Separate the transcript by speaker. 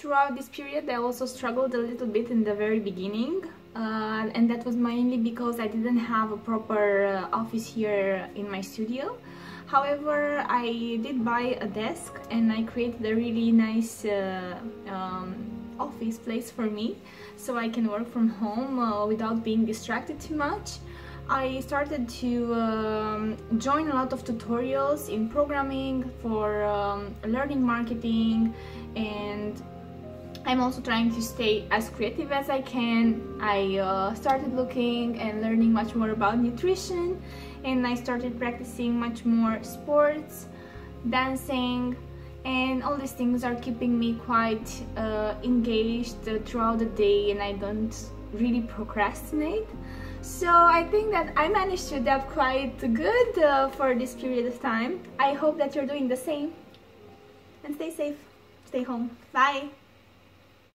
Speaker 1: throughout this period I also struggled a little bit in the very beginning uh, and that was mainly because I didn't have a proper uh, office here in my studio. However, I did buy a desk and I created a really nice uh, um, office place for me so I can work from home uh, without being distracted too much. I started to um, join a lot of tutorials in programming for um, learning marketing and I'm also trying to stay as creative as I can. I uh, started looking and learning much more about nutrition and I started practicing much more sports, dancing, and all these things are keeping me quite uh, engaged throughout the day and I don't really procrastinate. So I think that I managed to adapt quite good uh, for this period of time. I hope that you're doing the same and stay safe, stay home. Bye!